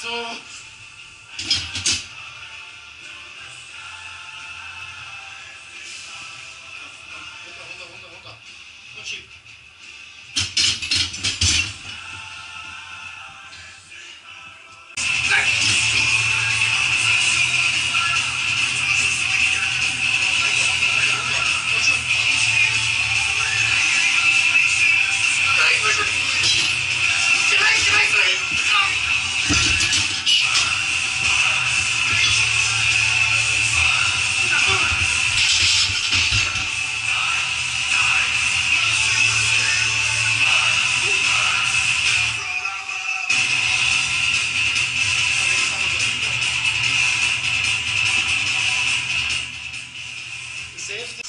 そ safety.